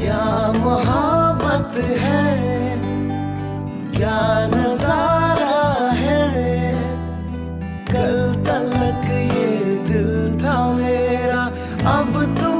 क्या मोहब्बत है? क्या नज़ारा है? कल तलक ये दिल था मेरा अब तुम